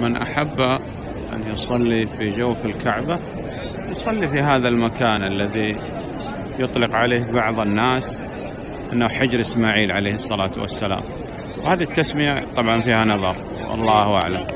من أحب أن يصلي في جوف الكعبة يصلي في هذا المكان الذي يطلق عليه بعض الناس أنه حجر إسماعيل عليه الصلاة والسلام. وهذه التسمية طبعا فيها نظر والله أعلم.